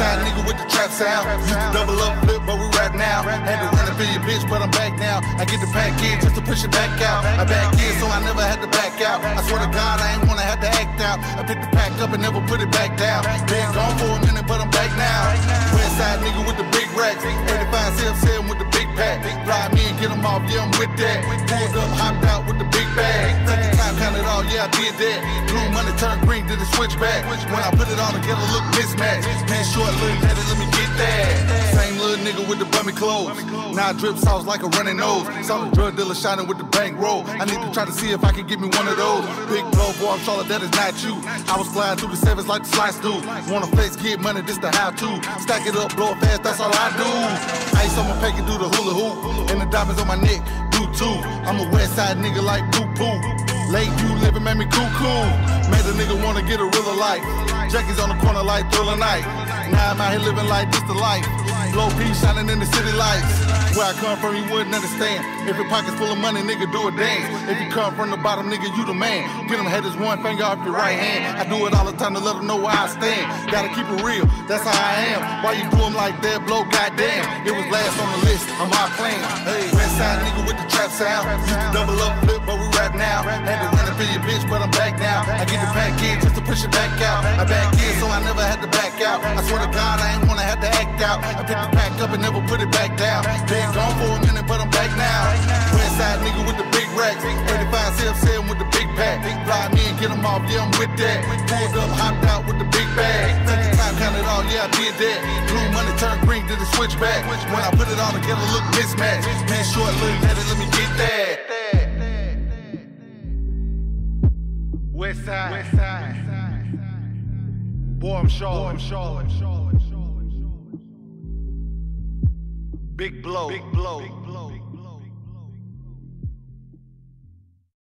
Westside nigga with the trap sound. Used to double up flip, but we rap now. Had to run up in your bitch, but I'm back now. I get the pack in just to push it back out. I back in, so I never had to back out. I swear to God, I ain't wanna have to act out. I picked the pack up and never put it back down. Been gone for a minute, but I'm back now. Westside nigga with the big racks. 85 self 7 with the big pack. Fly me and get them off, yeah, I'm with that. Pulled up, hopped out with the big bag. Counted all, yeah, I did that. Blue money turned green, did the switch back. When I put it all together, look mismatched. Man, short, little daddy, let me get that. Same little nigga with the bummy clothes. Now I drip sauce like a running nose. Saw the drug dealer shining with the bank roll. I need to try to see if I can get me one of those. Big Blo, boy, I'm Charlotte, that is not you. I was flying through the sevens like the slice dude. Wanna flex, get money, this the how to. Stack it up, blow it fast, that's all I do. Ice on my pack and do the hula hoop. And the diamonds on my neck, do too. I'm a west side nigga like poo poo. Late you living made me cuckoo. Made a nigga wanna get a realer life. Jackie's on the corner like thriller night. Now I'm out here living like this the life. Low P shining in the city lights. Where I come from, you wouldn't understand. If your pockets full of money, nigga, do a dance. If you come from the bottom, nigga, you the man. Get them headers one finger off your right hand. I do it all the time to let them know where I stand. Gotta keep it real, that's how I am. Why you do them like that, Blo, goddamn. It was last on the list, I'm my plan. Hey, west trap sound. Double up flip, but we rap now. Had to run up in your bitch, but I'm back now. I get the pack in just to push it back out. I back in, so I never had to back out. I swear to God, I ain't wanna have to act out. I picked the pack up and never put it back down. Been gone for a minute, but I'm back now. Westside nigga with the big racks. 85 self 7 with the big pack. Fly me and get them off, yeah, I'm with that. Pulled up, hopped out with the big bag. Yeah, I did that. Blue money turned green, did the switch back. When I put it all together, look mismatched. Man, short, little daddy, let me get that. West side. West side. Boy, I'm Charlotte. Boy, I'm Charlotte. Big Blo. Big Blo. Big Blo.